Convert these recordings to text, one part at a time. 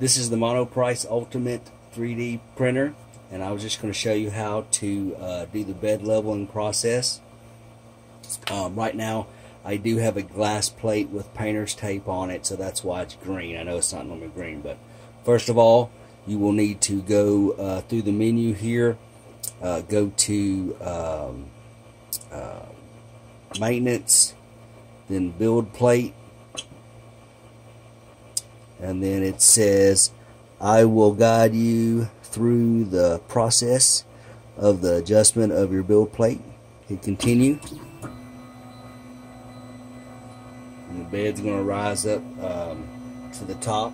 this is the Monoprice Ultimate 3D printer and I was just going to show you how to uh, do the bed leveling process. Um, right now I do have a glass plate with painter's tape on it so that's why it's green. I know it's not normally green but first of all you will need to go uh, through the menu here uh, go to um, uh, maintenance then build plate and then it says I will guide you through the process of the adjustment of your build plate. Hit continue. And the bed's going to rise up um, to the top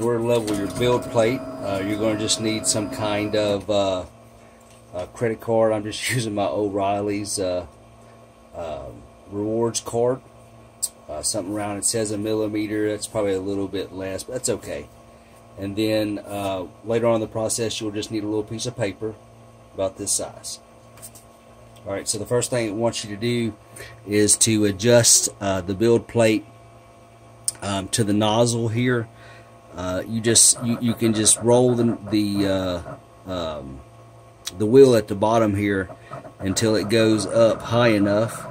to level your build plate, uh, you're going to just need some kind of uh, credit card. I'm just using my O'Reilly's uh, um, rewards card. Uh, something around it says a millimeter. That's probably a little bit less, but that's okay. And then uh, later on in the process, you'll just need a little piece of paper about this size. Alright, so the first thing it wants you to do is to adjust uh, the build plate um, to the nozzle here. Uh, you just you, you can just roll the the uh, um, the wheel at the bottom here until it goes up high enough.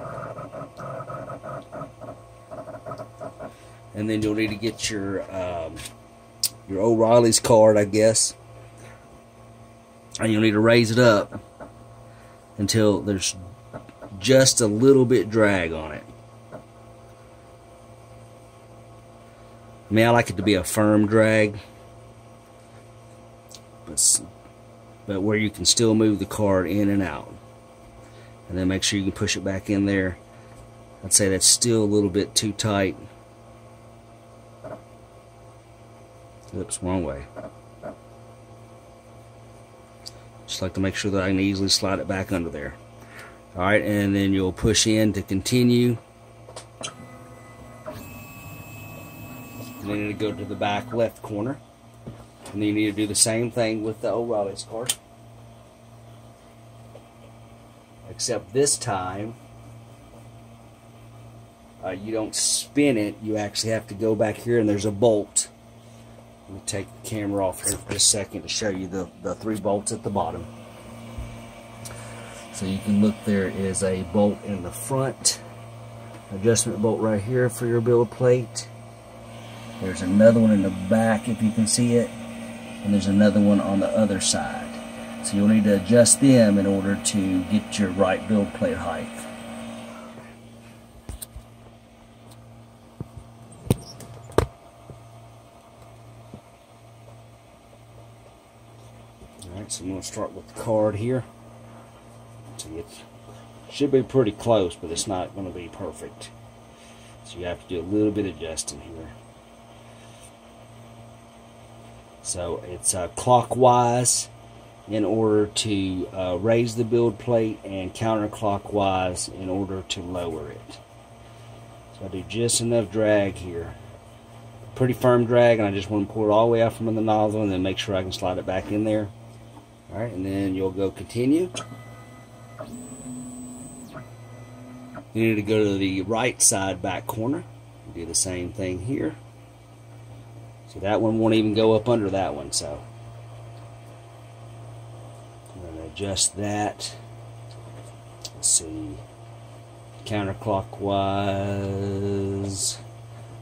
And then you'll need to get your um, your O'Reilly's card I guess. And you'll need to raise it up until there's just a little bit drag on it I mean, I like it to be a firm drag, but, but where you can still move the card in and out. And then make sure you can push it back in there. I'd say that's still a little bit too tight. Oops, wrong way. Just like to make sure that I can easily slide it back under there. Alright, and then you'll push in to continue. And need to go to the back left corner. And then you need to do the same thing with the O'Reilly's card. Except this time, uh, you don't spin it. You actually have to go back here and there's a bolt. Let me take the camera off here for a second to show you the, the three bolts at the bottom. So you can look there is a bolt in the front. Adjustment bolt right here for your build plate there's another one in the back if you can see it. And there's another one on the other side. So you'll need to adjust them in order to get your right build plate height. Alright, so I'm going to start with the card here. See, it should be pretty close, but it's not going to be perfect. So you have to do a little bit of adjusting here. So it's uh, clockwise in order to uh, raise the build plate and counterclockwise in order to lower it. So I do just enough drag here. Pretty firm drag and I just want to pull it all the way out from the nozzle and then make sure I can slide it back in there. Alright, and then you'll go continue. You need to go to the right side back corner. Do the same thing here. So that one won't even go up under that one. So I'm going to adjust that. Let's see. Counterclockwise.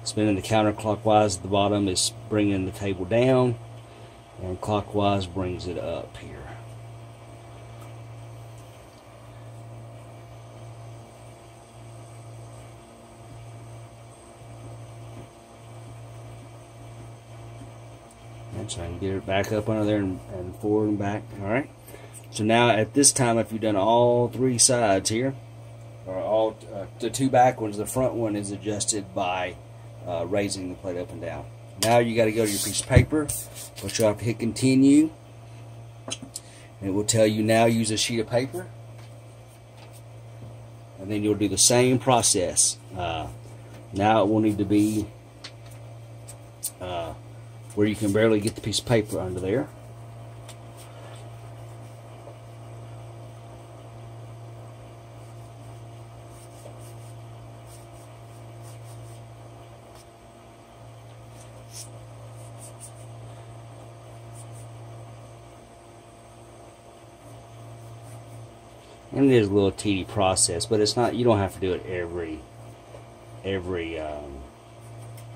Spinning the counterclockwise at the bottom is bringing the table down. And clockwise brings it up here. So I can get it back up under there and, and forward and back. All right. So now at this time, if you've done all three sides here, or all uh, the two back ones, the front one is adjusted by uh, raising the plate up and down. Now you got to go to your piece of paper, but you have to hit continue, And it will tell you now use a sheet of paper. And then you'll do the same process. Uh, now it will need to be uh, where you can barely get the piece of paper under there. and it is a little tedious process, but it's not. You don't have to do it every every um,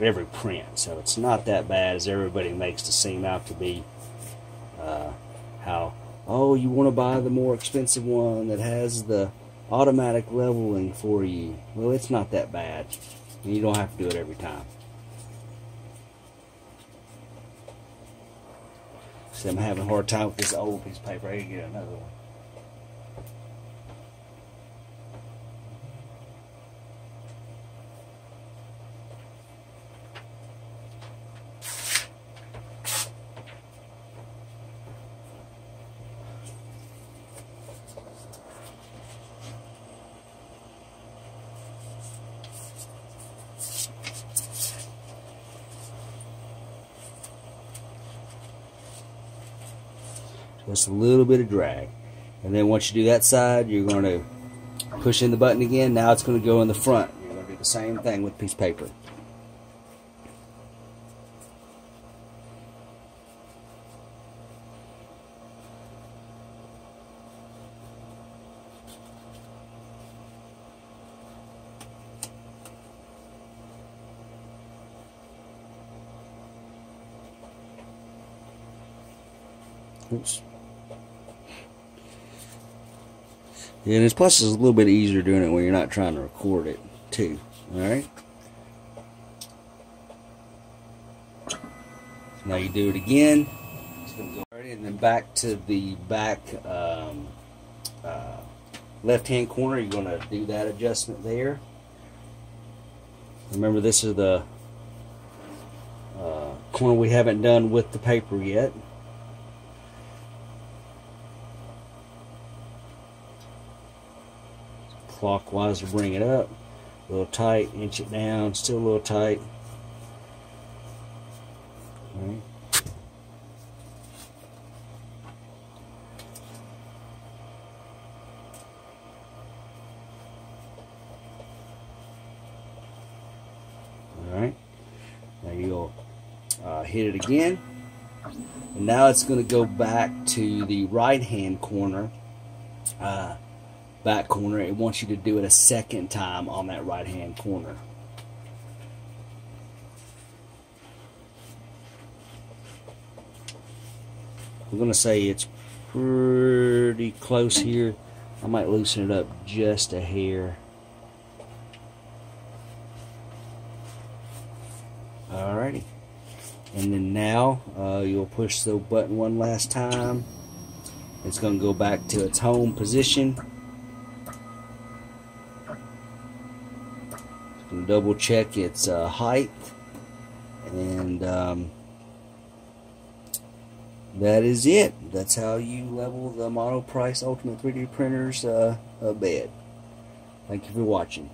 every print, so it's not that bad as everybody makes it seem out to be. Uh, how oh you want to buy the more expensive one that has the automatic leveling for you? Well, it's not that bad, and you don't have to do it every time. See, I'm having a hard time with this old piece of paper. I can get another one. Just a little bit of drag. And then once you do that side, you're going to push in the button again. Now it's going to go in the front. You're going to do the same thing with piece of paper. Oops. And it's plus it's a little bit easier doing it when you're not trying to record it too. Alright? Now you do it again. And then back to the back um, uh, left hand corner. You're going to do that adjustment there. Remember this is the uh, corner we haven't done with the paper yet. Clockwise to bring it up. A little tight, inch it down, still a little tight. Right. Alright, now you'll hit it again. And now it's going to go back to the right hand corner. Uh, back corner, it wants you to do it a second time on that right hand corner. I'm going to say it's pretty close here. I might loosen it up just a hair. Alrighty. And then now uh, you'll push the button one last time. It's going to go back to its home position. Double check its uh, height. And um, that is it. That's how you level the Monoprice Ultimate 3D printers uh, bed. Thank you for watching